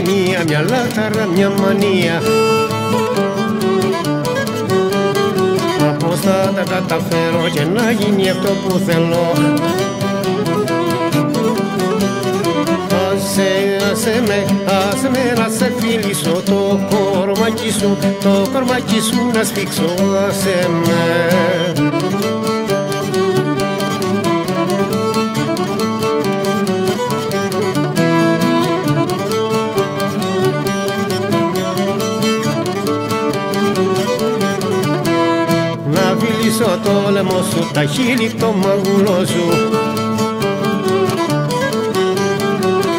μια λάθαρα, μια μανία. Μα πώς θα τα καταφέρω και να γίνει αυτό που θέλω. Άσε, άσε με, άσε με να σε φίλησω το κορμάκι σου, το κορμάκι σου να σφίξω, άσε με φιλήσω το λαιμό σου, τα χείλη το μαγουλό σου.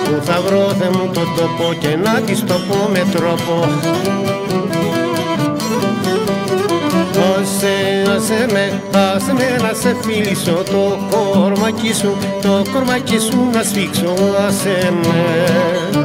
Που θα βρω θε μου το τόπο και να της το πω με τρόπο. Άσε, άσε με, άσε με να σε φίλησω το κορμάκι σου, το κορμάκι σου να σφίξω, άσε με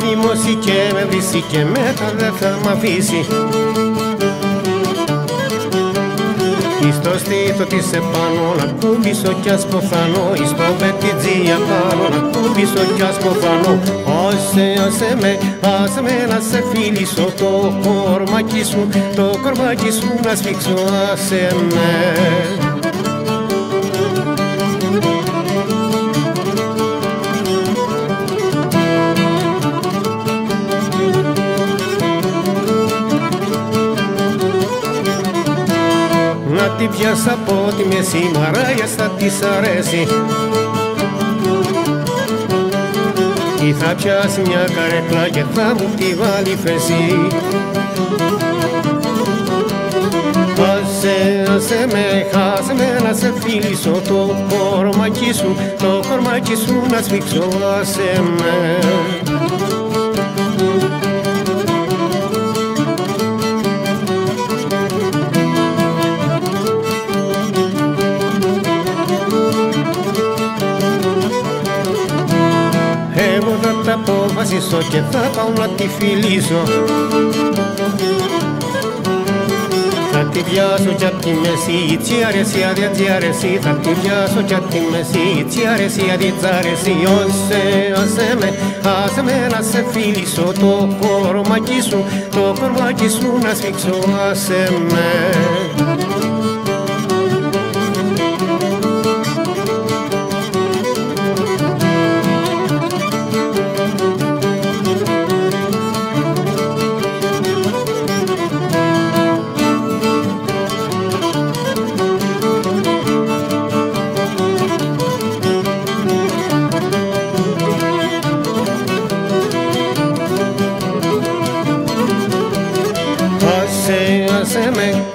θυμώσει και με βρίσει και μετά δεν θα μ' αφήσει. Εις το στήθο της επάνω να κούμπισω κι ας ποθανώ Εις το πετιτζί απάνω να κούμπισω κι ας ποθανώ Άσε, άσε με, άσε με να σε φίλησω το κορμάκι σου Το κορμάκι σου να σφίξω, άσε με να την πιάσα από τη μέση μαράγια θα της αρέσει. Ή θα πιάσει μια καρέκλα και θα μου τη βάλει φέση Άσε, άσε με, χάσε με να σε φίλησω το κορμάκι σου το κορμάκι σου να σφίξω, άσε με Εγώ θα τα αποφασίσω και θα πάω να τη φιλήσω. Θα τη πιάσω κι απ' τη μέση, τσι αρέσει, αδια τσι αρέσει Θα τη πιάσω κι απ' τη μέση, τσι αρέσει, αδια τσι αρέσει Όσε, άσε με, άσε με να σε φιλήσω. Το κορμάκι σου, το κορμάκι σου να σφίξω, άσε με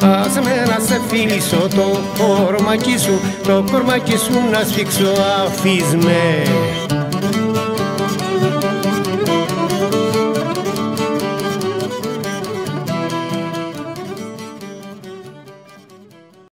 άσε με, άσε με να σε φίλησω το κορμάκι σου, το κορμάκι σου να σφίξω αφήσμε.